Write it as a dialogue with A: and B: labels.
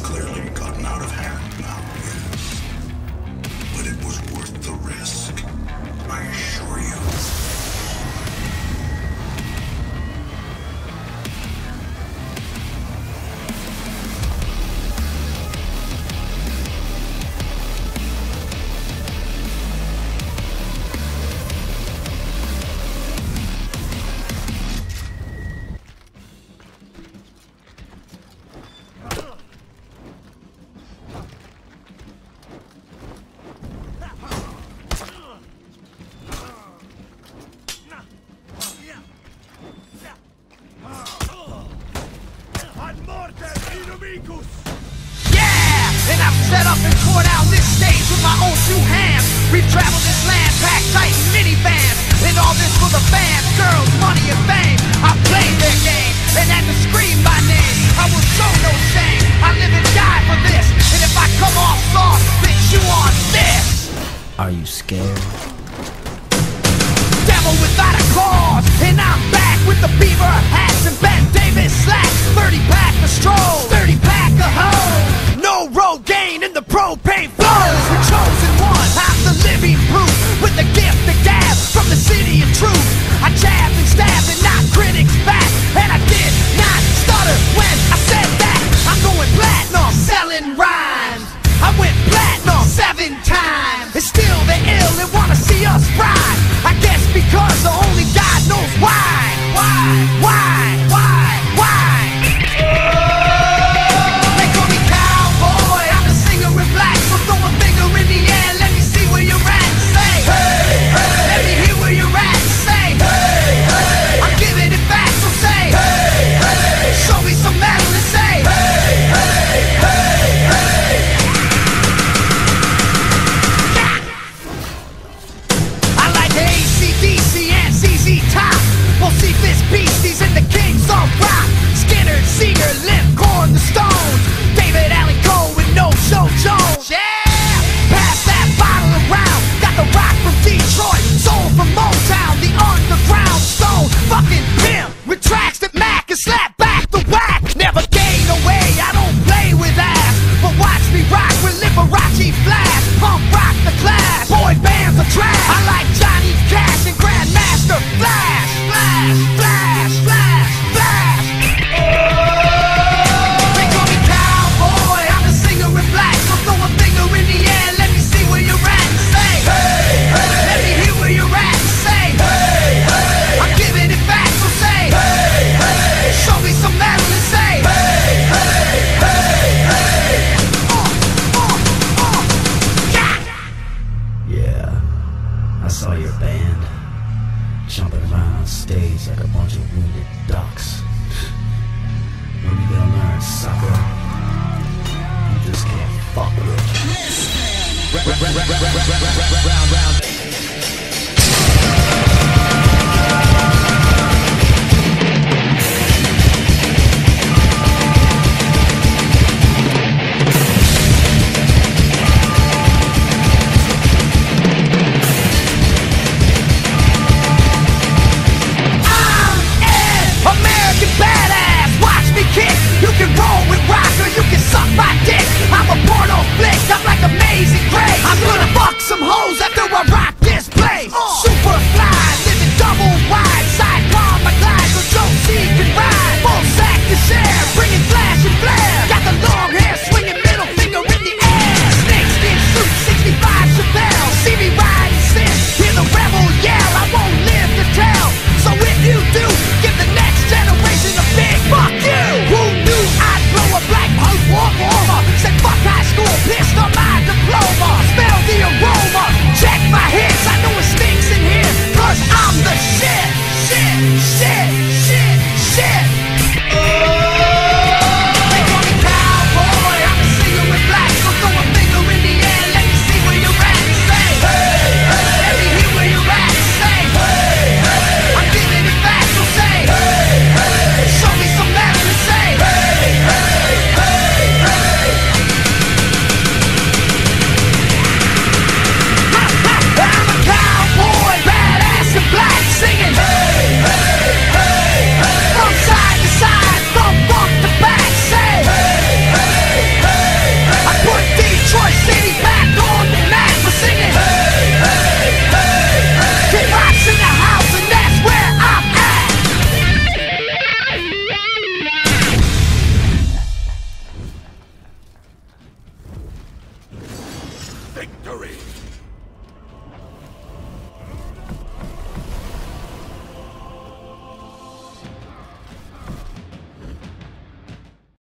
A: clearly gotten out of hand now.
B: set up and poured out this stage with my own two hands. We've traveled this land, packed tight in minivans, and all this for the fans, girls, money, and fame. I played their game and had to scream my name. I will show no shame. I live and die for this, and if I come off soft, bitch, you on this.
C: Are you scared?
B: Devil without a cause, and I'm back with the beaver hats and. I
C: saw your band jumping around on stage like a bunch of wounded ducks. When you gonna learn, sucker? You just can't fuck with.
B: Round, round, round, round, round.